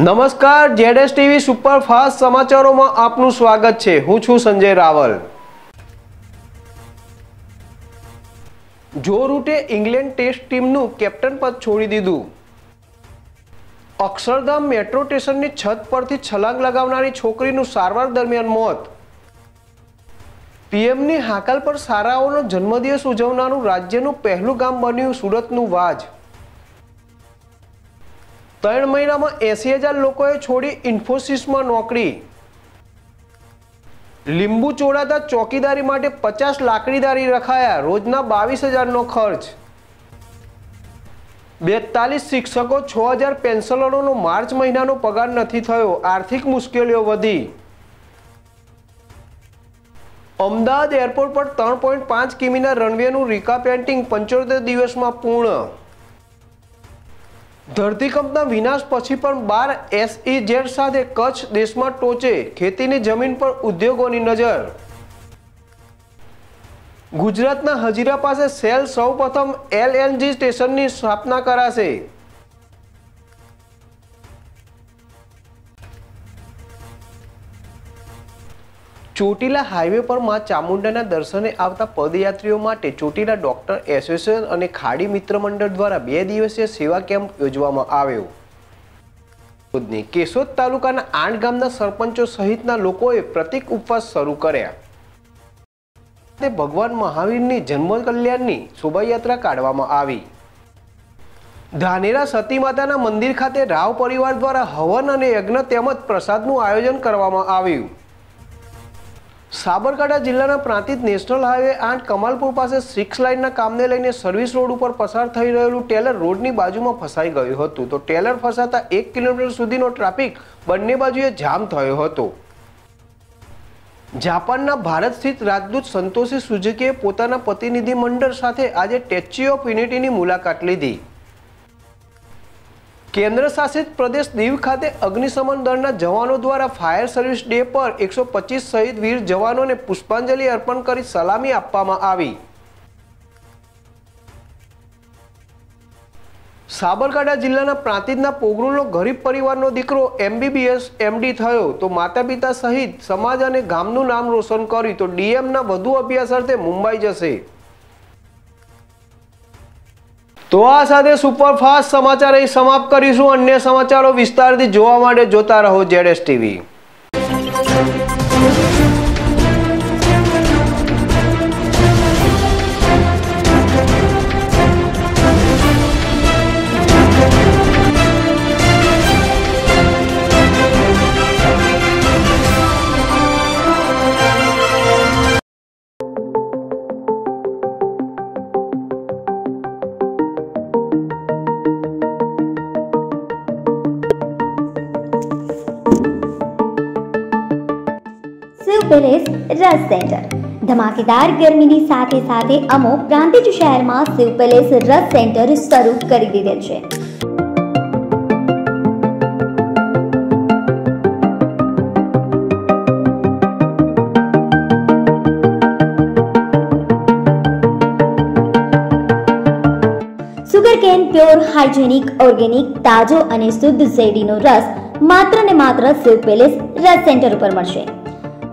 નમસ્કાર જેડેસ TV super fast સમાચારોમાં આપનું સ્વાગત છે. હું છું સંજય રાવલ. જો રૂટે ઇંગ્લેન્ડ ટેસ્ટ ટીમનું કેપ્ટન પદ છોડી દીધું. અક્ષરધામ મેટ્રો સ્ટેશનની છત પરથી છલાંગ લગાવનારી છોકરીનું સારવાર દરમિયાન મોત. પીએમની હાકલ પર શાળાઓનો જન્મદિવસ ઉજવનારું રાજ્યનું પહેલું ગામ બન્યું સુરતનું વાજ. ત્રણ મહિનામાં એસી હજાર લોકોએ છોડી ઇન્ફોસિસમાં નોકરી. લીંબુ ચોળાતા ચોકીદારી માટે પચાસ લાકડીદારી રખાયા, રોજના બાવીસ હજારનો ખર્ચ. બેતાલીસ શિક્ષકો, છ હજાર પેન્શનરોનો માર્ચ મહિનાનો પગાર નથી થયો, આર્થિક મુશ્કેલીઓ વધી. અમદાવાદ એરપોર્ટ પર ત્રણ પોઈન્ટ પાંચ કિમીના રનવેનું રિકા પેન્ટિંગ પંચોતેર દિવસમાં પૂર્ણ. ધરતીકંપના વિનાશ પછી પણ બાર એસઈઝેડ સાથે કચ્છ દેશમાં ટોચે ખેતીની જમીન પર ઉદ્યોગોની નજર. ગુજરાતના હજીરા પાસે સેલ સૌપ્રથમ એલએનજી સ્ટેશનની સ્થાપના કરાશે. ચોટીલા હાઈવે પરમાં ચામુંડાના દર્શને આવતા પદયાત્રીઓ માટે ચોટીલા ડોક્ટર એસોસિએશન અને ખાડી મિત્ર મંડળ દ્વારા બે દિવસીય સેવા કેમ્પ યોજવામાં આવ્યો. સુરતની કેશોદ તાલુકાના આઠ ગામના સરપંચો સહિતના લોકોએ પ્રતિક ઉપવાસ શરૂ કર્યા. તે ભગવાન મહાવીરની જન્મ કલ્યાણની શોભાયાત્રા કાઢવામાં આવી. ધાનેરા સતી માતાના મંદિર ખાતે રાવ પરિવાર દ્વારા હવન અને યજ્ઞ તેમજ પ્રસાદનું આયોજન કરવામાં આવ્યું. સાબરકાંઠા જિલ્લાના પ્રાંતિત નેશનલ હાઈવે આઠ કમાલપુર પાસે સિક્સ લાઇનના કામને લઈને સર્વિસ રોડ ઉપર પસાર થઈ રહેલું ટેલર રોડની બાજુમાં ફસાઈ ગયું હતું. તો ટેલર ફસાતા એક કિલોમીટર સુધીનો ટ્રાફિક બંને બાજુએ જામ થયો હતો. જાપાનના ભારત સ્થિત રાજદૂત સંતોષી સુઝુકીએ પોતાના પ્રતિનિધિમંડળ સાથે આજે સ્ટેચ્યુ ઓફ યુનિટીની મુલાકાત લીધી. કેન્દ્ર શાસિત પ્રદેશ દીવ ખાતે અગ્નિશમન દળના જવાનો દ્વારા ફાયર સર્વિસ ડે પર એકસો પચીસ શહીદ વીર જવાનોને પુષ્પાંજલિ અર્પણ કરી સલામી આપવામાં આવી. સાબરકાંઠા જિલ્લાના પ્રાંતિજના પોગરૂનો ગરીબ પરિવારનો દીકરો એમબીબીએસ એમડી થયો તો માતા પિતા સહિત સમાજ અને ગામનું નામ રોશન કર્યું તો ડીએમના વધુ અભ્યાસ અર્થે મુંબઈ જશે. તો આ સાથે સુપરફાસ્ટ સમાચાર અહીં સમાપ્ત કરીશું. અન્ય સમાચારો વિસ્તારથી જોવા માટે જોતા રહો જેડએસ ટીવી. પેલેસ રસ સેન્ટર. ધમાકેદાર ગરમીની સાથે સાથે અમો પ્રાંતિજ શહેરમાં શિવ પેલેસ રસ સેન્ટર શરૂ કરી દીધેલ છે. કેન પ્યોર, હાઇજેનિક, ઓર્ગેનિક, તાજો અને શુદ્ધ શેરડીનો રસ માત્ર ને માત્ર શિવ પેલેસ રસ સેન્ટર ઉપર મળશે.